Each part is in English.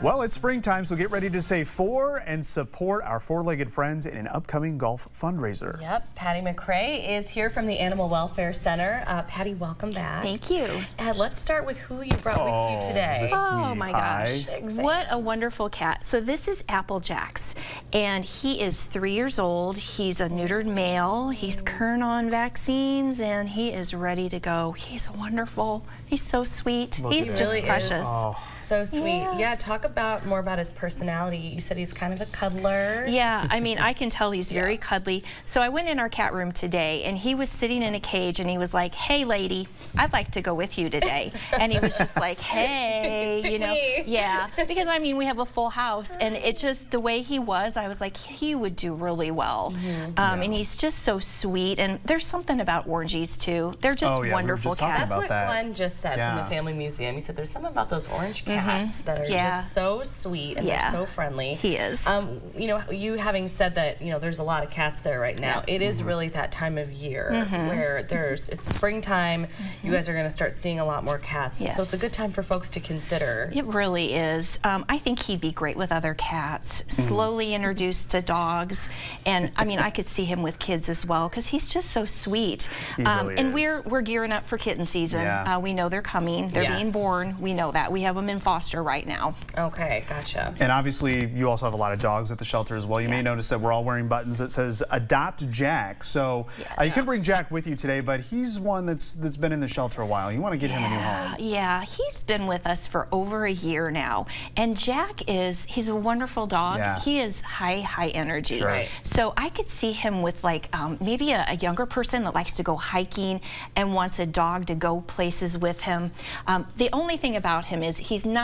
Well, it's springtime, so get ready to save for and support our four-legged friends in an upcoming golf fundraiser. Yep, Patty McRae is here from the Animal Welfare Center. Uh, Patty, welcome back. Thank you. And let's start with who you brought Oh, with you today. Oh my pie. gosh. Big What a wonderful cat. So this is Apple Jacks and he is three years old. He's a neutered male. He's current on vaccines and he is ready to go. He's wonderful. He's so sweet. Look He's at just Really is. precious. Oh, So sweet. Yeah. Yeah. talk about more about his personality. You said he's kind of a cuddler. Yeah, I mean, I can tell he's very cuddly. So I went in our cat room today, and he was sitting in a cage, and he was like, "Hey, lady, I'd like to go with you today." And he was just like, "Hey, you know, me. yeah." Because I mean, we have a full house, and it just the way he was, I was like, he would do really well. Mm-hmm. Um, And he's just so sweet, and there's something about oranges too. They're just Oh, yeah, we wonderful just talking cats. That's what that. Glenn just said from the Family Museum. He said there's something about those orange cats that are Mm-hmm. Yeah. just so sweet and Yeah. they're so friendly. He is. Um, you know, you having said that, you know, there's a lot of cats there right now. It is Mm-hmm. really that time of year Mm-hmm. where there's it's springtime. You guys are going to start seeing a lot more cats. So it's a good time for folks to consider. It really is. Um, I think he'd be great with other cats, slowly introduced to dogs. And I mean, I could see him with kids as well because he's just so sweet. He Um, really and is. we're, we're gearing up for kitten season. Yeah. Uh, we know they're coming, they're being born. We know that. We have them in foster right now. Okay, gotcha. And obviously, you also have a lot of dogs at the shelter as well. You may notice that we're all wearing buttons that says "Adopt Jack." So uh, you could bring Jack with you today, but he's one that's that's been in the shelter a while. You want to get him a new home. yeah, he's been with us for over a year now. And Jack is, he's a wonderful dog. Yeah. He is high, high energy. Sure. Right. So I could see him with like um, maybe a, a younger person that likes to go hiking and wants a dog to go places with him. Um, the only thing about him is he's not.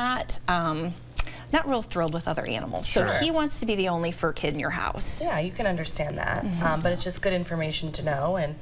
Um, not real thrilled with other animals. So he wants to be the only fur kid in your house. Yeah, you can understand that. Mm-hmm. Um, but it's just good information to know. And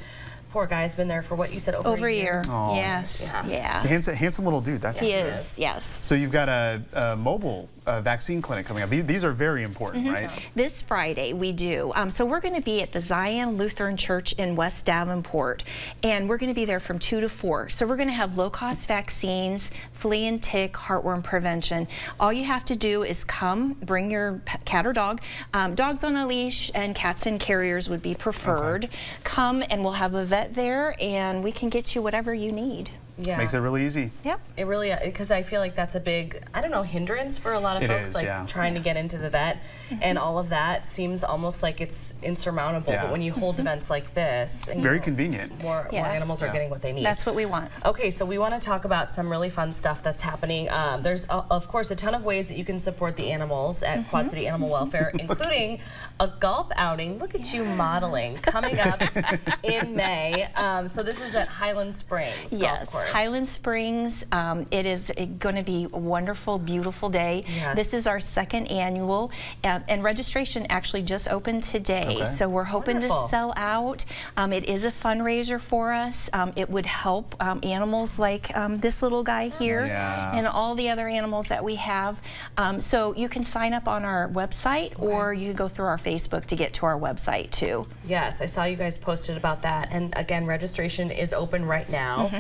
poor guy's been there for what you said over, Over a year. Aw. Yes. Yeah. Yeah. It's a handsome, handsome little dude. That's He is, yes. So you've got a, a mobile uh, vaccine clinic coming up. These- are very important, Mm-hmm. right? This Friday we do. Um, so we're going to be at the Zion Lutheran Church in West Davenport, and we're going to be there from 2 to 4. So we're going to have low-cost vaccines, flea and tick, heartworm prevention. All you have to do is come, bring your cat or dog. Um, dogs on a leash and cats in carriers would be preferred. Come and we'll have a vet there, and we can get you whatever you need. Yeah. Makes it really easy. Yep. It really, because I feel like that's a big, I don't know, hindrance for a lot of It folks, is, like yeah. trying to get into the vet, and all of that seems almost like it's insurmountable. Yeah. But when you hold events like this, and you Very know, convenient. more, Yeah. more animals are Yeah. getting what they need. That's what we want. Okay, so we want to talk about some really fun stuff that's happening. Um, there's, uh, of course, a ton of ways that you can support the animals at Quad City Animal Welfare, including a golf outing. Look at you modeling coming up in May. Um, so this is at Highland Springs Golf Course. Highland Springs. Um, it is going to be a wonderful, beautiful day. Yes. This is our second annual, uh, and registration actually just opened today. Okay. So we're hoping Wonderful. to sell out. Um, it is a fundraiser for us. Um, it would help um, animals like um, this little guy here Yeah. and all the other animals that we have. Um, so you can sign up on our website, or you can go through our Facebook to get to our website too. Yes, I saw you guys posted about that. And again, registration is open right now.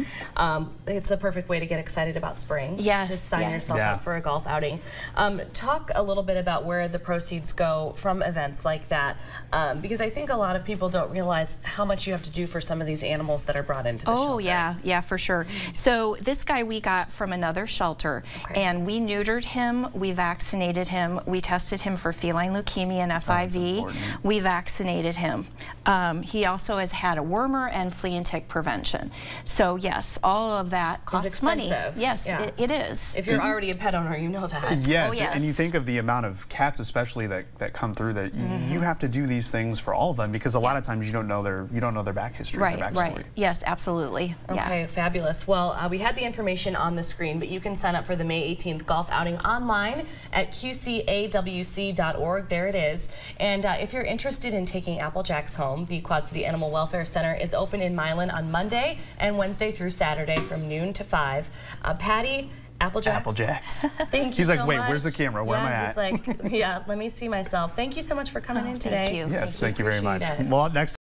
Um, it's the perfect way to get excited about spring. Yes, Just sign yes. yourself Yeah. up for a golf outing. Um, talk a little bit about where the proceeds go from events like that. Um, because I think a lot of people don't realize how much you have to do for some of these animals that are brought into the Oh shelter. Oh, yeah, yeah, for sure. So this guy we got from another shelter, Okay. and we neutered him, we vaccinated him, we tested him for feline leukemia and FIV. important. we vaccinated him. Um, he also has had a wormer and flea and tick prevention. So yes, all of that costs money. Yes, Yeah. it, it is. If you're already a pet owner, you know that. Yes, Oh, and you think of the amount of cats, especially that, that come through, that Mm-hmm. you have to do these things for all of them because a lot of times you don't know their you don't know their back history, right, their backstory. right. Yes, absolutely. Yeah. Okay, fabulous. Well, uh, we had the information on the screen, but you can sign up for the May 18th golf outing online at qcawc.org. There it is. And uh, if you're interested in taking Apple Jacks home, the Quad City Animal Welfare Center is open in Milan on Monday and Wednesday through Saturday from noon to 5. Uh, Patty, Apple Jacks. Applejacks. Thank you He's like, "Wait, much." where's the camera? Where am yeah, I He's like, yeah, let me see myself. Thank you so much for coming Oh, in thank today. you. Yes, thank you very much. It. Well, next.